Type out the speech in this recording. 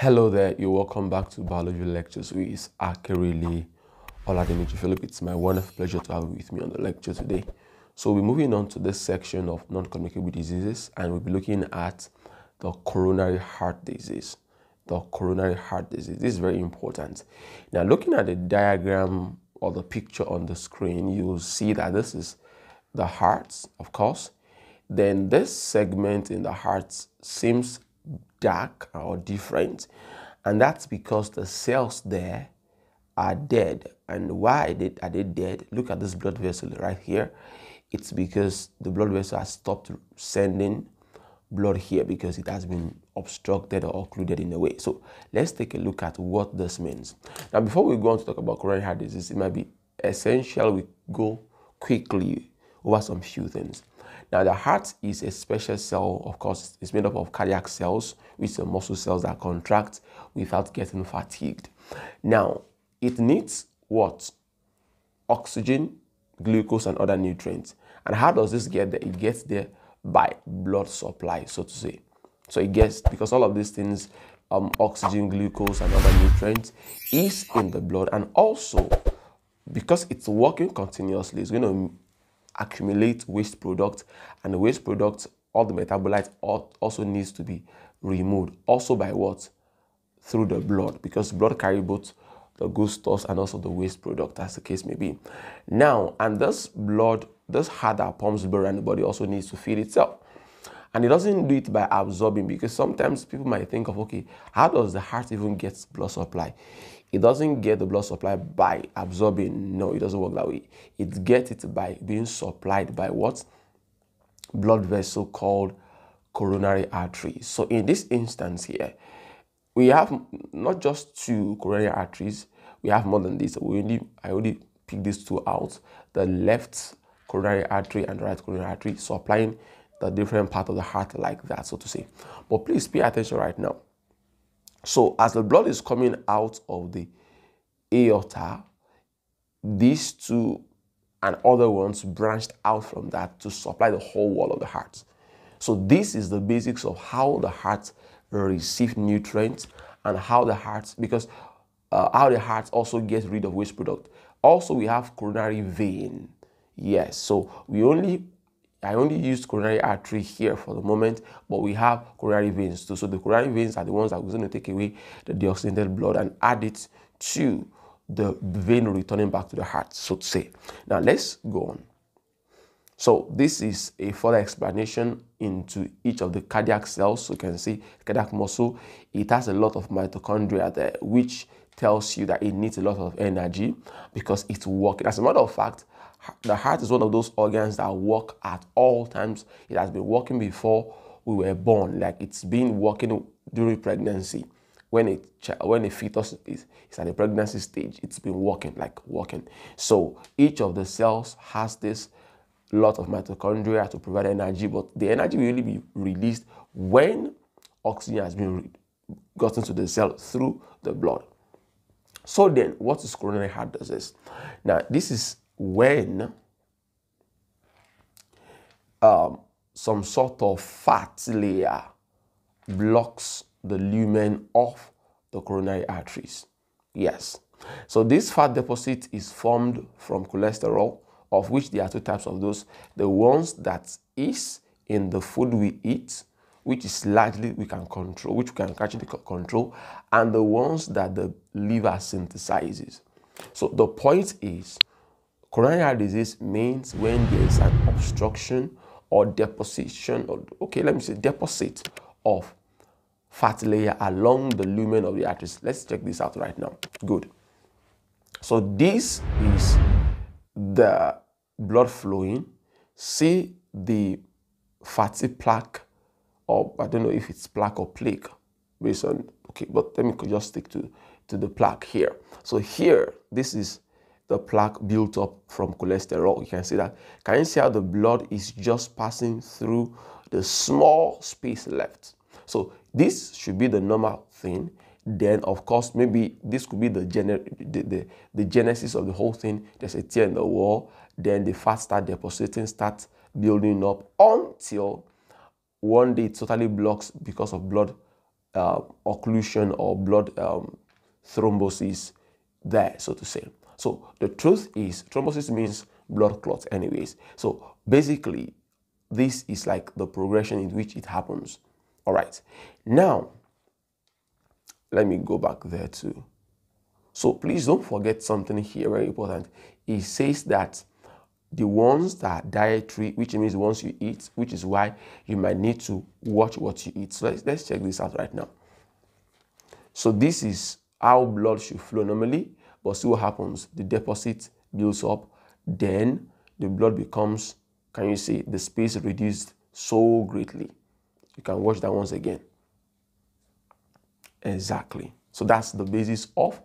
Hello there, you're welcome back to Biology Lectures with Akerele Oladimeji Philip. It's my wonderful pleasure to have you with me on the lecture today. So we're moving on to this section of non-communicable diseases and we'll be looking at the coronary heart disease. The coronary heart disease. This is very important. Now looking at the diagram or the picture on the screen, you'll see that this is the heart, of course. Then this segment in the heart seems dark or different. And that's because the cells there are dead. And why are they dead? Look at this blood vessel right here. It's because the blood vessel has stopped sending blood here because it has been obstructed or occluded in a way. So let's take a look at what this means. Now, before we go on to talk about coronary heart disease, it might be essential we go quickly over some few things. Now, the heart is a special cell, of course, it's made up of cardiac cells, which are muscle cells that contract without getting fatigued. Now, it needs what? Oxygen, glucose, and other nutrients. And how does this get there? It gets there by blood supply, so to say. So it gets, because all of these things, um, oxygen, glucose, and other nutrients, is in the blood. And also, because it's working continuously, it's going to accumulate waste product and the waste product all the metabolites also needs to be removed. Also by what? Through the blood because blood carry both the good stuff and also the waste product as the case may be. Now and this blood this heart that pumps blood around the body also needs to feed itself. And it doesn't do it by absorbing because sometimes people might think of okay how does the heart even get blood supply it doesn't get the blood supply by absorbing. No, it doesn't work that way. It gets it by being supplied by what? Blood vessel called coronary artery. So in this instance here, we have not just two coronary arteries, we have more than this. We only I only pick these two out. The left coronary artery and right coronary artery supplying the different part of the heart like that, so to say. But please pay attention right now. So as the blood is coming out of the aorta, these two and other ones branched out from that to supply the whole wall of the heart. So this is the basics of how the heart receives nutrients and how the heart, because uh, how the heart also gets rid of waste product. Also, we have coronary vein. Yes, so we only I only used coronary artery here for the moment, but we have coronary veins too. So the coronary veins are the ones that are going to take away the deoxygenated blood and add it to the vein returning back to the heart, so to say. Now let's go on. So this is a further explanation into each of the cardiac cells. So you can see cardiac muscle, it has a lot of mitochondria there, which tells you that it needs a lot of energy because it's working. As a matter of fact, the heart is one of those organs that work at all times. It has been working before we were born, like it's been working during pregnancy. When a when a fetus is, is at the pregnancy stage, it's been working like working. So each of the cells has this lot of mitochondria to provide energy, but the energy will only be released when oxygen has been gotten to the cell through the blood. So then, what is coronary heart disease? Now, this is when um, some sort of fat layer blocks the lumen of the coronary arteries. Yes. So this fat deposit is formed from cholesterol, of which there are two types of those. The ones that is in the food we eat, which is largely we can control, which we can actually control, and the ones that the liver synthesizes. So the point is Coronary heart disease means when there is an obstruction or deposition, or okay, let me say deposit of fat layer along the lumen of the arteries. Let's check this out right now. Good. So this is the blood flowing. See the fatty plaque, or I don't know if it's plaque or plaque, based on okay, but let me just stick to to the plaque here. So here, this is the plaque built up from cholesterol. You can see that. Can you see how the blood is just passing through the small space left? So this should be the normal thing. Then, of course, maybe this could be the, the, the, the genesis of the whole thing. There's a tear in the wall. Then the fat start depositing, start building up until one day it totally blocks because of blood uh, occlusion or blood um, thrombosis there, so to say. So the truth is, thrombosis means blood clot, anyways. So basically, this is like the progression in which it happens. All right. Now, let me go back there too. So please don't forget something here, very important. It says that the ones that dietary, which means ones you eat, which is why you might need to watch what you eat. So let's, let's check this out right now. So this is how blood should flow normally, but see what happens. The deposit builds up, then the blood becomes, can you see, the space reduced so greatly. You can watch that once again. Exactly. So that's the basis of